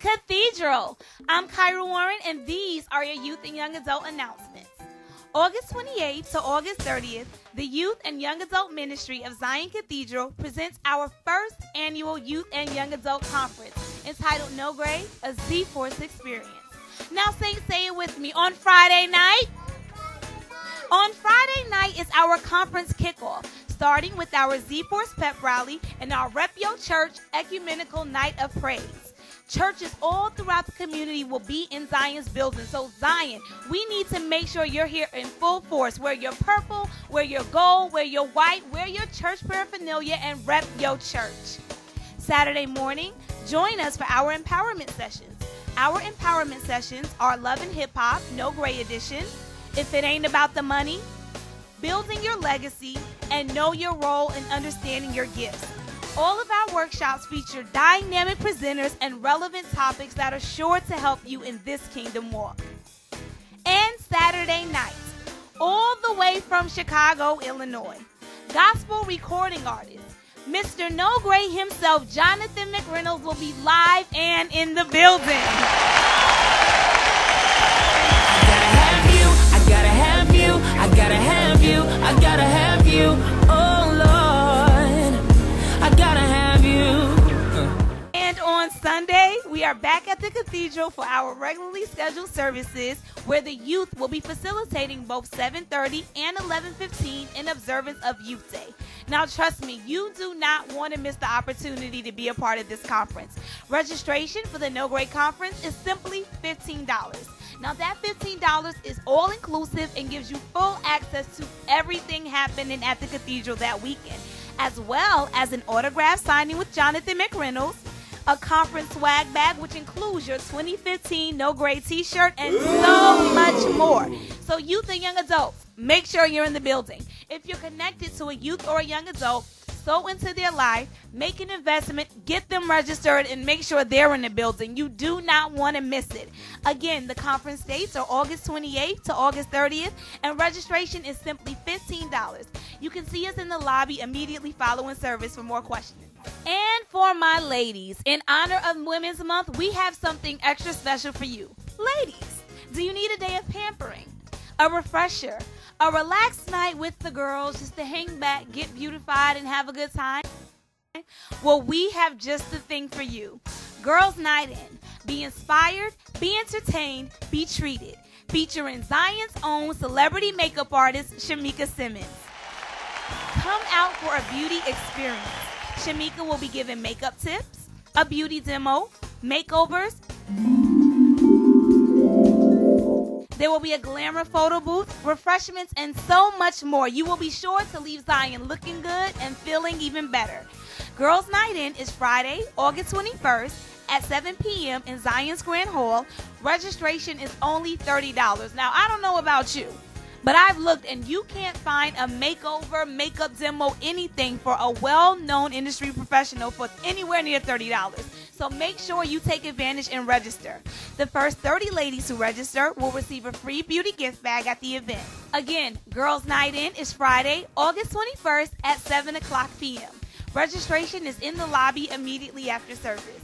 Cathedral. I'm Kyra Warren, and these are your youth and young adult announcements. August 28th to August 30th, the Youth and Young Adult Ministry of Zion Cathedral presents our first annual Youth and Young Adult Conference entitled No Gray, a Z Force Experience. Now, Saints, say it with me. On Friday night, on Friday night is our conference kickoff, starting with our Z Force pep rally and our Rep Your Church Ecumenical Night of Praise. Churches all throughout the community will be in Zion's building. So, Zion, we need to make sure you're here in full force. Wear your purple, wear your gold, wear your white, wear your church paraphernalia, and rep your church. Saturday morning, join us for our empowerment sessions. Our empowerment sessions are Love and Hip Hop, No Gray Edition, If It Ain't About the Money, Building Your Legacy, and Know Your Role in Understanding Your Gifts. All of our workshops feature dynamic presenters and relevant topics that are sure to help you in this kingdom walk. And Saturday night, all the way from Chicago, Illinois, gospel recording artist, Mr. No Gray himself, Jonathan McReynolds, will be live and in the building. Sunday, we are back at the cathedral for our regularly scheduled services where the youth will be facilitating both 7:30 and 11:15 in observance of Youth Day. Now trust me, you do not want to miss the opportunity to be a part of this conference. Registration for the No Gray Conference is simply $15. Now that $15 is all inclusive and gives you full access to everything happening at the cathedral that weekend, as well as an autograph signing with Jonathan McReynolds, a conference swag bag which includes your 2015 No Gray t-shirt and so much more. So youth and young adults, make sure you're in the building. If you're connected to a youth or a young adult, sow into their life, make an investment, get them registered, and make sure they're in the building. You do not want to miss it. Again, the conference dates are August 28th to August 30th, and registration is simply $15. You can see us in the lobby immediately following service for more questions. And for my ladies, in honor of Women's Month, we have something extra special for you. Ladies, do you need a day of pampering? A refresher? A relaxed night with the girls just to hang back, get beautified, and have a good time? Well, we have just the thing for you. Girls Night In. Be inspired, be entertained, be treated. Featuring Zion's own celebrity makeup artist, Shamika Simmons. Come out for a beauty experience. Shamika will be giving makeup tips, a beauty demo, makeovers. There will be a glamour photo booth, refreshments, and so much more. You will be sure to leave Zion looking good and feeling even better. Girls Night In is Friday, August 21st at 7 p.m. in Zion's Grand Hall. Registration is only $30. Now, I don't know about you, but I've looked and you can't find a makeover, makeup demo, anything for a well known industry professional for anywhere near $30. So make sure you take advantage and register. The first 30 ladies who register will receive a free beauty gift bag at the event. Again, Girls Night In is Friday, August 21st at 7 o'clock p.m. Registration is in the lobby immediately after service.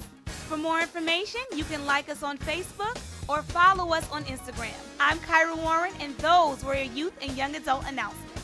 For more information, you can like us on Facebook or follow us on Instagram. I'm Kyra Warren, and those were your youth and young adult announcements.